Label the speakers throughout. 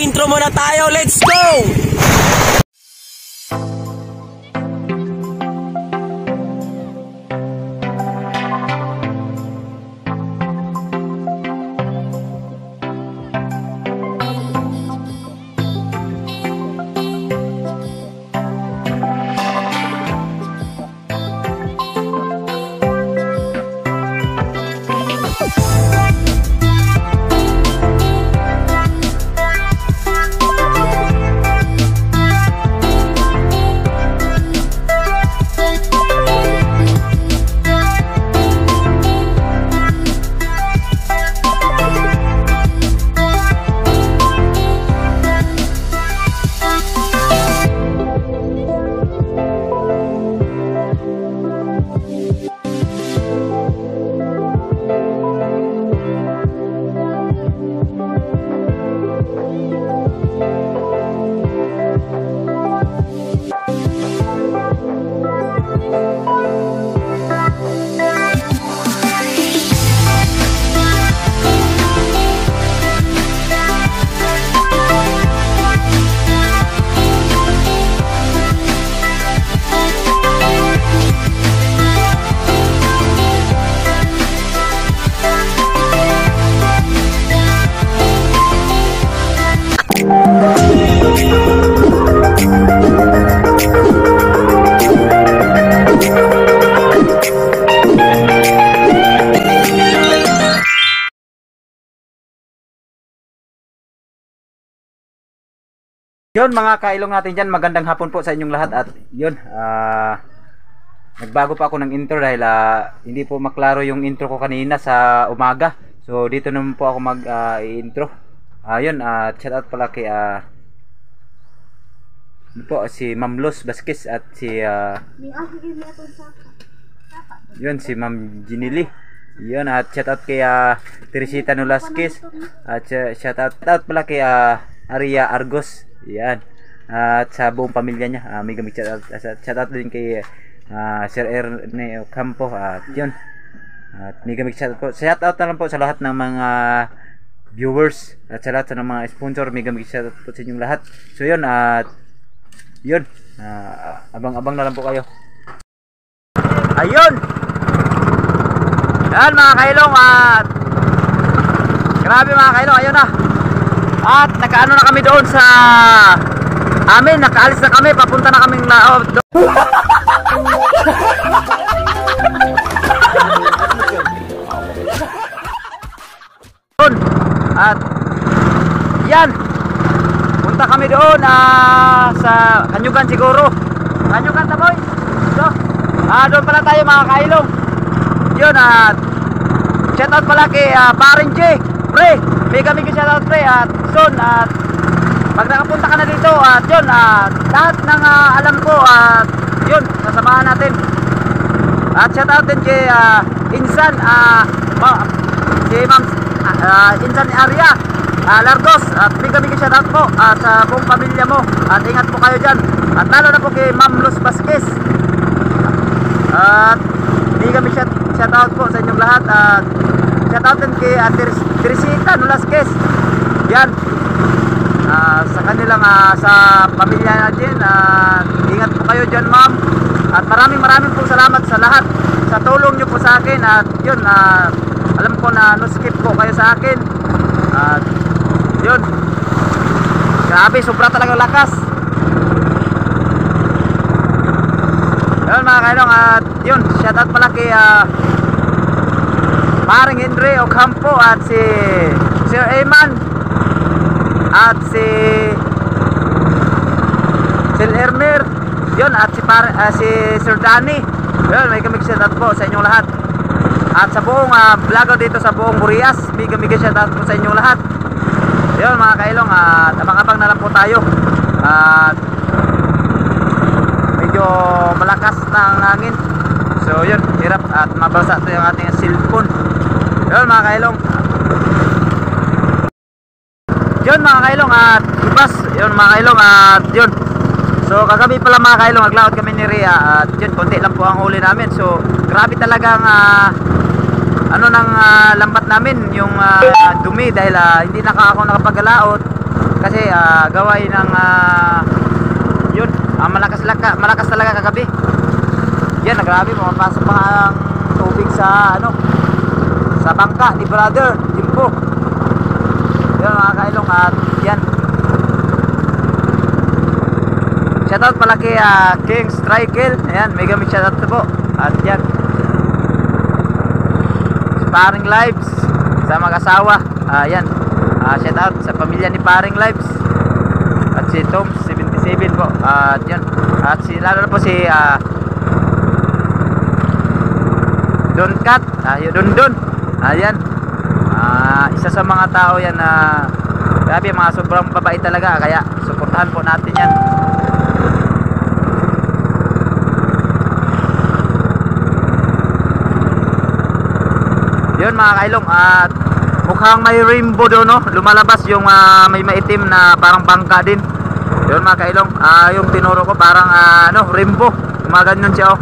Speaker 1: Intro muna tayo, let's go!
Speaker 2: Yun mga kailong natin dyan, magandang hapon po sa inyong lahat at yun, ah nagbago pa ako ng intro dahil ah, hindi po maklaro yung intro ko kanina sa umaga. So dito naman po ako mag-intro. Ah yun, ah shout out pala kay ano po, si Ma'am Los Vasquez at si ah, yun si Ma'am Ginili. Yun at shout out kay ah, Teresita Nolasquez at sh- shout out, out pala kay ah, Aria Argos. Yan. At sa buong pamilya niya, ah, may gamit shout out, shout out din kay ah, Sir Erne Campo at yun. At may gamit shout out po. Shout out na lang po sa lahat ng mga viewers at sa lahat ng mga sponsor may gamit shout out po sa inyong lahat. So yun at yun. Ah, abang-abang na lang po kayo. Ayun! Yan mga kailong at grabe mga kailong ayun na at nakaano na kami doon sa amin nakaalis na kami papunta na kaming lao doon. At yan. Punta kami doon ah, sa Kanyugan siguro. Kanyugan ta boy. So, ah, doon pala tayo mga kailong. Yun at shout out pala kay uh, Paring Jake pre mega mega shout out pre at son at pag nakapunta ka na dito at yun at lahat ng ah, alam ko at yun sasamahan natin. At shout out din kay ah, Insan ma- si Ma'am ah, Insan Arya ah, Lardos at mega mega shout out po at sa buong pamilya mo. At ingat po kayo dyan. At lalo na po kay Ma'am Luz Vasquez. At hindi kami shout, shout out po sa inyong lahat. At shout out din kay Ris- Teresita Nolasquez yan. Ah, sa kanilang ah, sa pamilya natin at ingat po kayo dyan ma'am. At maraming maraming po salamat sa lahat sa tulong nyo po sa akin. At yun ah, alam ko na no skip po kayo sa akin. At yun. Grabe sobra talaga lakas. Yun mga kailong at yun, shoutout pala kay ah, Paring Henry Ocampo at si Sir Ayman at si Sir Ermer. Yun at si, par, ah, si Sir Danny. Yun may kamig shoutout po sa inyong lahat. At sa buong uh, vlogger dito sa buong Burias may kamig shoutout po sa inyong lahat. Yun mga kailong at abang-abang na lang po tayo. At medyo malakas na ang hangin. So yun hirap at mabasa ito yung ating cellphone. Yun mga kailong yun mga kailong at ibas yun mga kailong at yun so kagabi pala mga kailong naglaot kami ni Rhea at yun konti lang po ang huli namin so grabe talagang ah, ano nang ah, lambat namin yung ah, dumi dahil ah, hindi naka ako nakapagalaot kasi ah, gaway ng ah, yun, ah, malakas laka, malakas talaga kagabi. Yan, nagrabe pumapasok pa ang tubig sa ano sa bangka ni brother Jimbo. Yan mga kailong at yan. Shoutout pala kay ah, King Strikel. Ayan, mega big shoutout po. At yan. Paring Lives sa mag-asawa. Ayan. Ah, shoutout sa pamilya ni Paring Lives. At si Tom 77 po. At yan. At si lalo po si ah, Don Cat. Ah, yun, Don Don. Ayan. Ah, isa sa mga tao yan na grabe mga sobrang babae talaga kaya suportahan po natin yan. Yun mga kailong at mukhang may rainbow doon no? Lumalabas yung ah, may maitim na parang bangka din. Yun mga kailong ah, yung tinuro ko parang ah, ano rainbow. Gumaganyan siya oh.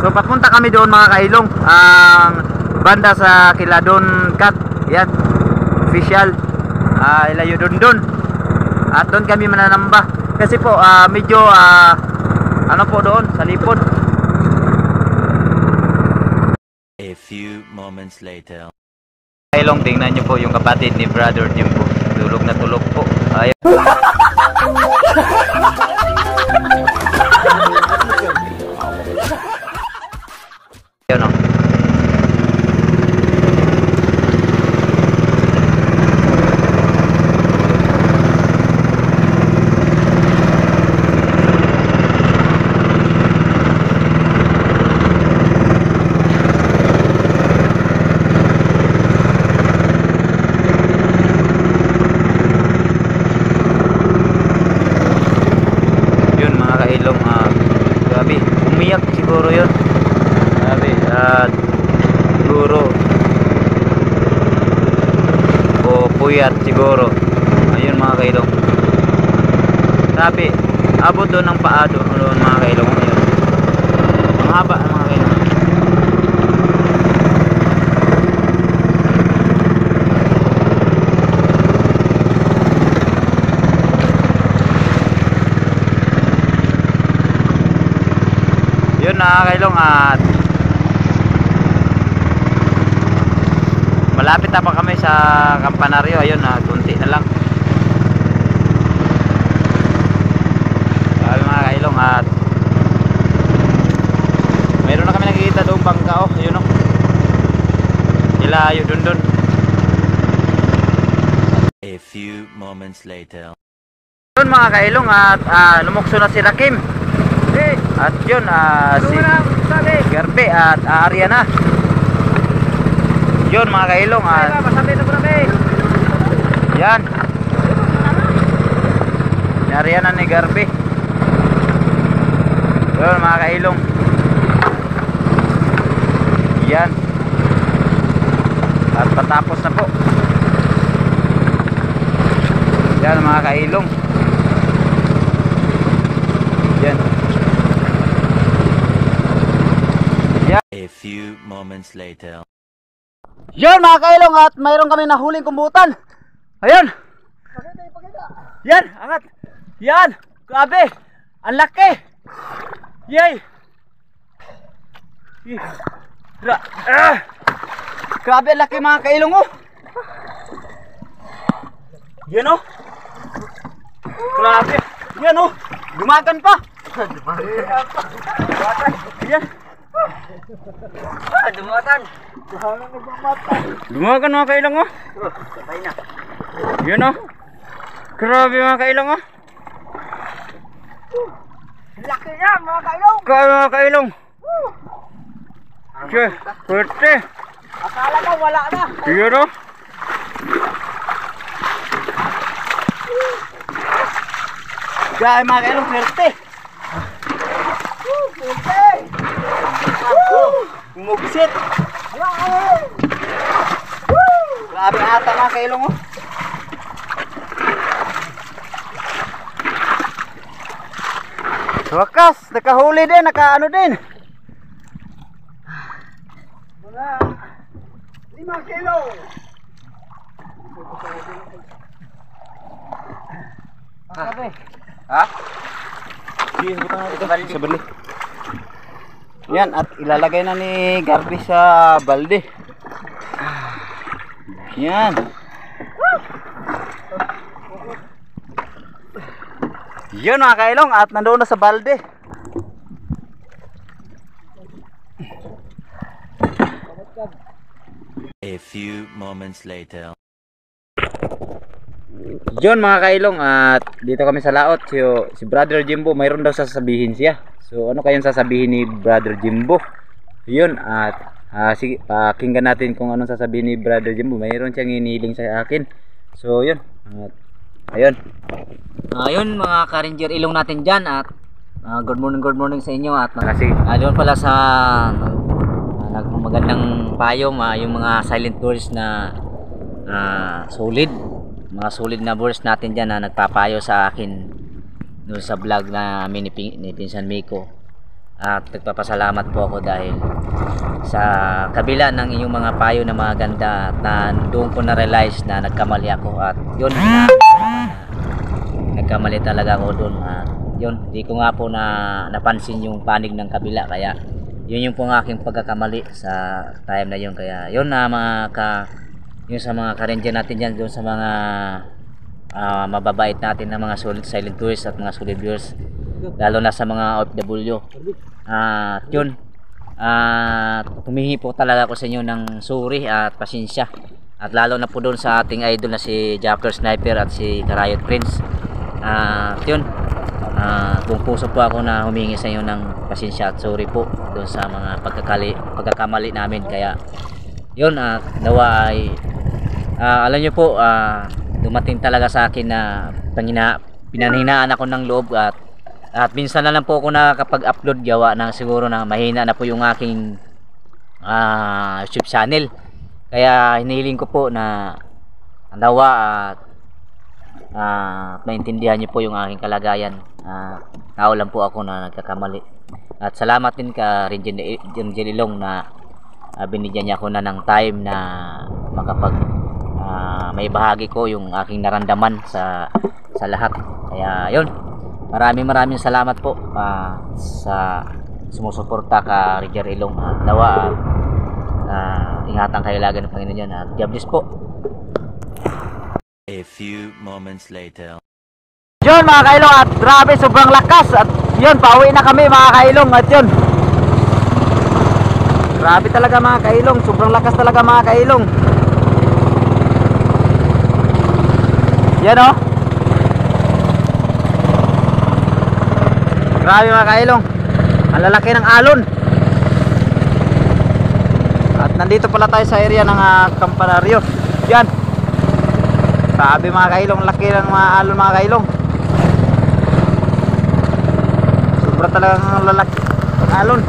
Speaker 2: So papunta kami doon mga kailong ang banda sa Kiladon Cat yan official ah, ilayo doon doon at doon kami mananamba kasi po ah, medyo ah, ano po doon sa lipod
Speaker 3: A few moments later.
Speaker 2: Kailong, tingnan nyo po yung kapatid ni Brother Jimbo. Tulog na tulog po. Ayun. Ayun o. Yun mga kailong, ah, grabe, umiyak siguro yun. Grabe, at siguro o puyat siguro. Ayun mga kailong. Grabe, abot doon ng paa doon doon, mga kailong. Ayun. Ang haba mga kailong. Yun na kailong at malapit na pa kami sa Kampanaryo ayun na kunti na lang sabi mga kailong at meron na kami nakikita doon bangka oh yun oh ilayo dun dun
Speaker 3: A few moments later.
Speaker 2: yun mga kailong at ah, lumukso na si Rakim at yun ah, si Garbe at ah, Ariana. Yun mga kailong at yan. Ariana ni Garbe yun mga kailong. Yan. At patapos na po. Yan mga kailong yan
Speaker 3: A few moments later.
Speaker 2: Yan mga kailong at mayroon kami nahuling kumbutan. Ayan. Yan, angat. Yan, grabe. Ang laki. Yay. Gra ah. Grabe ang laki mga kailong oh. Yan oh. Grabe. Yan oh. Dumagan pa. Yan. Dumatan. Dumagan mga kailang oh.
Speaker 1: Patay na.
Speaker 2: Yun oh. Grabe mga kailang oh.
Speaker 1: Laki niya mga kailong.
Speaker 2: Grabe mga kailong. Che, pwerte.
Speaker 1: Akala ko wala na.
Speaker 2: Yun oh. Grabe mga kailong, pwerte.
Speaker 1: Okay.
Speaker 2: Umugsit. Grabe ata mga kailong oh. Sa Wakas, nakahuli din, nakaano din.
Speaker 1: Mga lima kilo. Sabi.
Speaker 2: Ha? Sige, butang natin ito. Sa balde. Yan, at ilalagay na ni Garby sa balde. Yan. Yun mga kailong, at nandoon na sa balde.
Speaker 3: A few moments later.
Speaker 2: Yun mga kailong at dito kami sa laot si, si Brother Jimbo mayroon daw sasabihin siya. So ano kayang sasabihin ni Brother Jimbo? Yun at ah, sige pakinggan natin kung anong sasabihin ni Brother Jimbo. Mayroon siyang iniling sa akin. So yun. At, ayun.
Speaker 4: Ayun mga ka-ranger ilong natin dyan at ah, good morning good morning sa inyo at
Speaker 2: Kasi
Speaker 4: uh, doon pala sa uh, magandang payo ma, yung mga silent tours na ah, solid mga solid na tours natin dyan na nagpapayo sa akin doon sa vlog na ni, Pin- ni Pinsan Miko. At nagpapasalamat po ako dahil sa kabila ng inyong mga payo na mga ganda at na doon ko na-realize na nagkamali ako. At yun na nagkamali talaga ako doon. At yun di ko nga po na napansin yung panig ng kabila. Kaya yun yung po ang aking pagkakamali sa time na yun. Kaya yun na mga ka yung sa mga ka-ranger natin dyan doon sa mga ah, mababait natin na mga solid silent tourists at mga solid viewers lalo na sa mga OFW at yun. At humihingi po talaga ako sa inyo ng sorry at pasensya. At lalo na po doon sa ating idol na si Japper Sniper at si Karayot Prince. At yun. Ah buong puso po ako na humingi sa inyo ng pasensya at sorry po doon sa mga pagkakali, pagkakamali namin. Kaya yun at nawa ay ah, alam nyo po ah, dumating talaga sa akin na pangina, pinanhinaan ako ng loob at at minsan na lang po ako nakakapag-upload gawa ng siguro na mahina na po yung aking ah, YouTube channel. Kaya hinihiling ko po na nawa at ah, maintindihan niyo po yung aking kalagayan. Tao lang po ako na nagkakamali. At salamat din ka Rinjen Ilong na ah, binigyan niya ako na ng time na makapag ah, may bahagi ko yung aking naramdaman sa sa lahat. Kaya yun. Maraming maraming salamat po ah, sa sumusuporta ka Rinjen Ilong at nawa ah, ingatan kayo lagi ng Panginoon yan at God bless po.
Speaker 3: A few moments later.
Speaker 2: Yun mga kailong at grabe sobrang lakas at yun pauwi na kami mga kailong at yun. Grabe talaga mga kailong sobrang lakas talaga mga kailong Yan o Grabe mga kailong Ang lalaki ng alon At nandito pala tayo sa area ng uh, Yan Sabi mga kailong, laki ng mga alon mga kailong. Sobra talagang lalaki ng alon.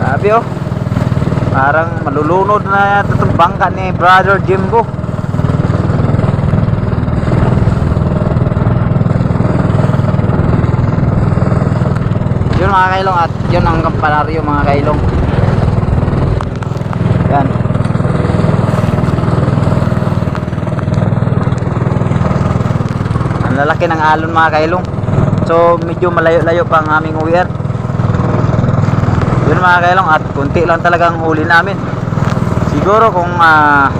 Speaker 2: Sabi oh. Parang malulunod na itong bangka ni Brother Jimbo. Yun mga kailong at yun ang kampanaryo mga kailong. Yan. Ang lalaki ng alon mga kailong. So medyo malayo-layo pa ang aming uwian. Yun mga kailong at kunti lang talaga ang huli namin. Siguro kung uh,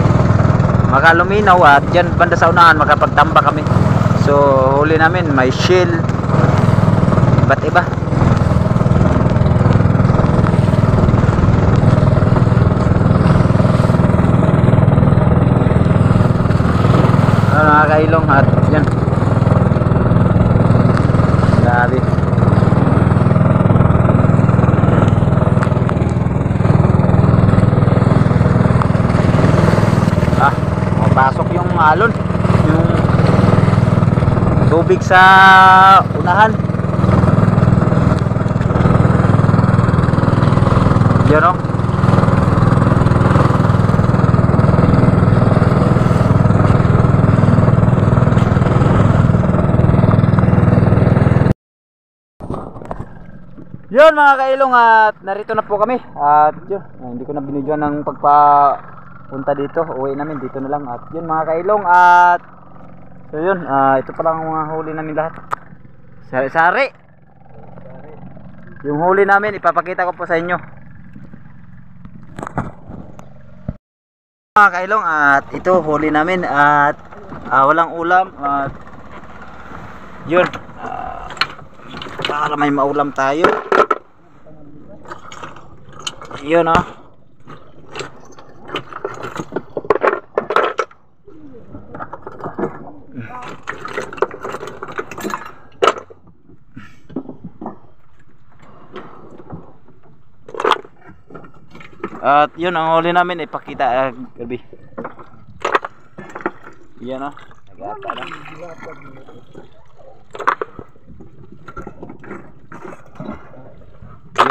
Speaker 2: makaluminaw at dyan banda sa unahan makapagtamba kami. So huli namin may shell. Iba't iba. Ano mga kailong at yan. Grabe. Ah, mapasok yung alon. Yung tubig sa unahan. Yan o. Yun mga kailong at narito na po kami at yun ah, hindi ko na binidyoan ng pagpapunta dito uwi namin dito na lang at yun mga kailong at So yun, ah, ito pala ang mga huli namin lahat. Sari-sari. Yung huli namin, ipapakita ko po sa inyo. Mga kailong, at ito huli namin at ah, walang ulam at yun. ah, para may maulam tayo. Yun oh. At yun ang huli namin ipakita uh, gabi. Yan oh. Nagata na.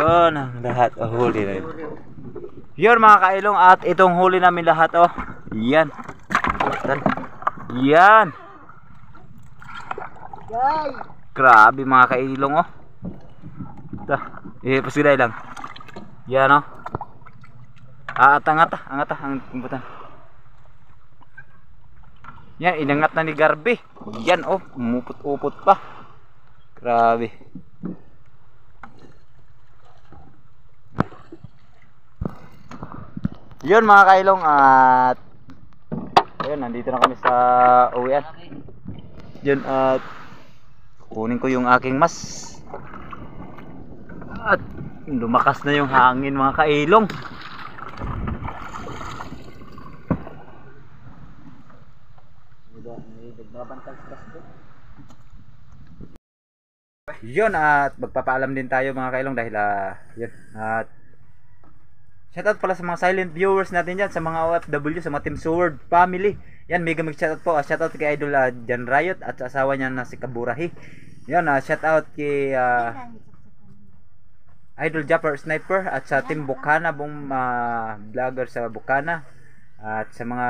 Speaker 2: Yun lahat oh, huli na yun. Yun mga kailong at itong huli namin lahat oh. Yan. Yan. Grabe mga kailong oh. Ito. Eh, pasigday lang. Yan oh. Ah, at angat ah, ah, ang kumputan. Yan, inangat na ni Garby. Yan oh, umupot-upot pa. Grabe. Yun mga kailong at ayun, nandito na kami sa uwian. Yun at kunin ko yung aking mas. At lumakas na yung hangin mga kailong. Yun at magpapaalam din tayo mga kailong dahil ah, yun at Shoutout pala sa mga silent viewers natin dyan, sa mga OFW, sa mga Team Sword family. Yan, mega mag shoutout po. Uh, shoutout kay Idol uh, Jan Riot at sa asawa niya na si Kaburahi. Yan, uh, shoutout kay uh, Idol Japper Sniper at sa Team Bukana, buong uh, vlogger sa Bukana. At sa mga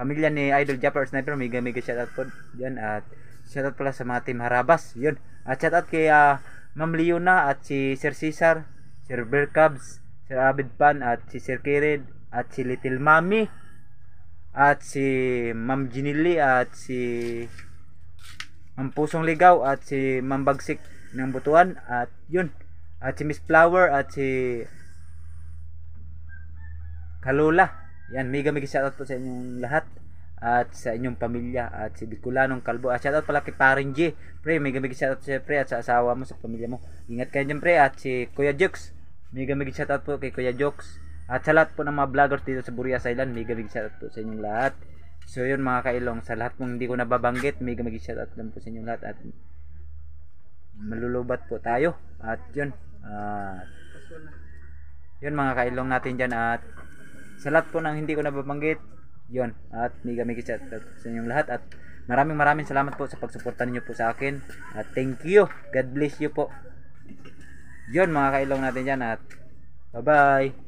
Speaker 2: pamilya ni Idol Japper Sniper, mega mega shoutout po. Yan, at shoutout pala sa mga Team Harabas. Yun. At shoutout kay uh, Ma'am Leona at si Sir Cesar, Sir Bear Cubs, Sir Abid Pan at si Sir Kirid at si Little Mami at si Ma'am Ginili at si Ma'am Pusong Ligaw at si Ma'am Bagsik ng Butuan at yun. At si Miss Flower at si Kalula. Yan mega mega shoutout po sa inyong lahat at sa inyong pamilya at si Bicolanong Kalbo. At shoutout pala kay Paring G. Pre mega mega shoutout sa pre at sa asawa mo sa pamilya mo. Ingat kayo dyan pre at si Kuya Jux Mega mega shoutout po kay Kuya Jokes. At sa lahat po ng mga vloggers dito sa Burias Island, mega mega shoutout po sa inyong lahat. So yun mga kailong, sa lahat pong hindi ko nababanggit, mega mega shoutout lang po sa inyong lahat at malulubat po tayo. At yun, at yun mga kailong natin dyan at sa lahat po ng hindi ko nababanggit, yun, at mega mega shoutout sa inyong lahat at maraming maraming salamat po sa pagsuporta ninyo po sa akin at thank you, God bless you po. Yun mga kailong natin dyan at bye bye